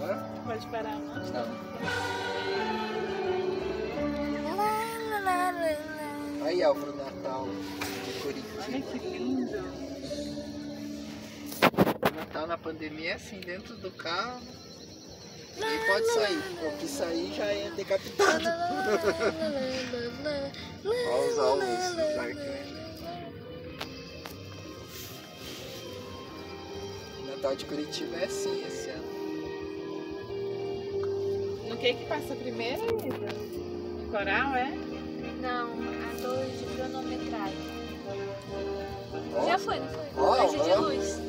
Hã? Pode parar, não? Não. Aí, Álvaro Natal de Curitiba. Olha que lindo. Natal na pandemia é assim, dentro do carro. Nem pode sair. O que sair já é decapitado. Olha os alvos dos. Natal de Curitiba é assim esse ano. Que que passa primeiro, Isa? Coral, é? Não, a torre de cronometragem. Já foi, não foi? Flecha de luz.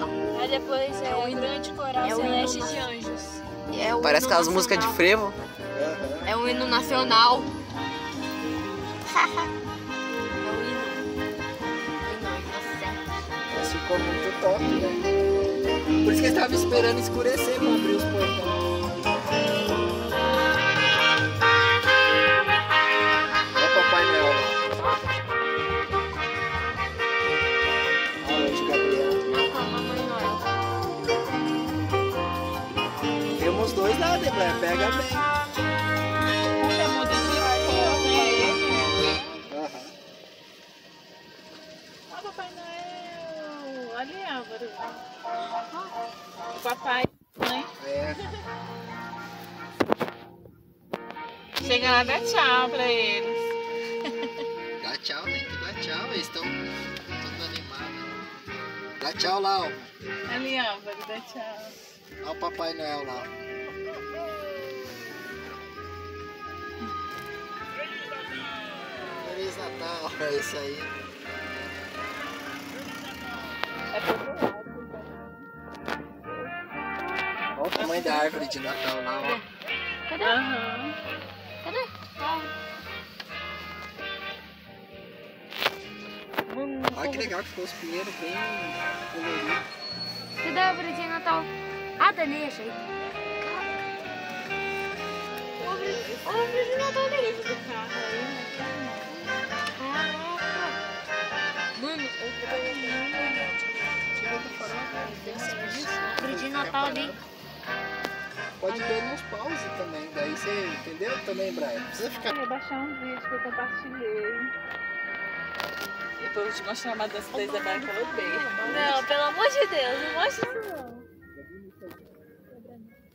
ó, Aí depois é, o grande coral é o celeste hino de anjos. É o Parece hino aquelas músicas de frevo. É o hino nacional. é o hino. Hino inocente. Mas ficou muito top, né? Por isso que eu estava esperando escurecer pra abrir os portões. Olha o Papai Noel. Olha o anjo Gabriel. Mamãe Noel. Temos dois lá, Debra. Pega bem. O papai, né? É. Chega lá, dá tchau pra eles. Dá tchau, tem que dar tchau. Eles estão todos animados. Dá tchau lá, ó. Ali, dá tchau. Olha o Papai Noel lá. ó. Feliz Natal. É isso aí. Tamanho da árvore de Natal lá, ó. Cadê? Aham. Cadê? Ah. Mano, Olha que legal que ficou os pinheiros bem coloridos. Cadê a árvore de Natal? Ah, tá ali, achei. Caraca. A árvore de Natal ali. Do carro aí, né? Caraca. Mano, eu Tirou do farol. árvore de Natal ali. Pode ver nos pause também. Daí você entendeu também, Brian? Não precisa ficar. Eu vou baixar um vídeo que eu compartilhei. E eu vou te mostrar uma dança da Isabela que ela odeia. Não, pelo amor de Deus, não mostra isso não.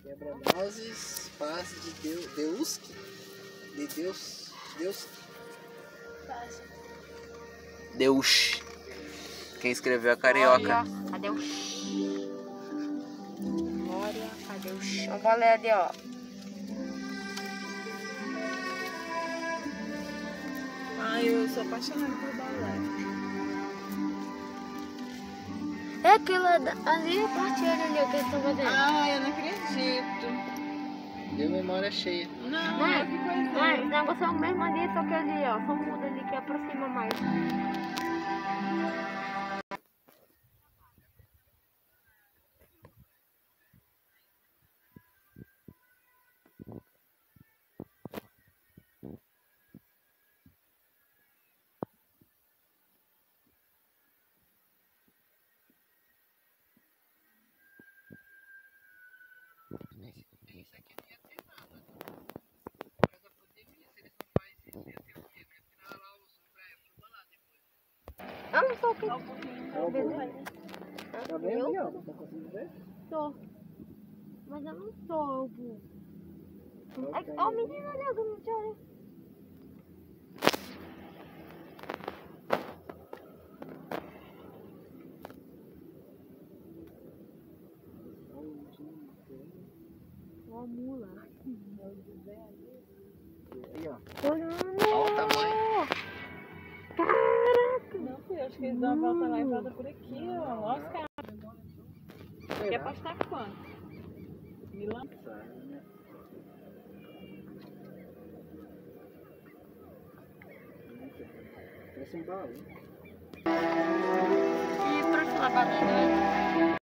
Quebra-nozes, paz de Deus. Deus? De Deus. Deus. Deus. Quem escreveu é Ali, carioca. ó. O o? Vou ler ali, ó. Ai, eu sou apaixonada por balé. É aquela da- ali, a parte ali, o que eles estão fazendo. Ai, eu não acredito. Deu memória cheia. Não, Não é? que coisa. Não, esse negócio é o mesmo ali, só que ali, ó. Só muda ali que aproxima mais. Eu não sou aqui. Tá vendo aí, ó? Tá conseguindo ver? Tô. Mas eu não sou o burro. Ó, o menino ali, que não te olha. Aí, ó. Olha o tamanho. Não fui, acho que eles dão uma volta lá e volta por aqui, ó. Olha os carros. Quer apostar quanto? Milão? Parece um baú. E pra falar banana,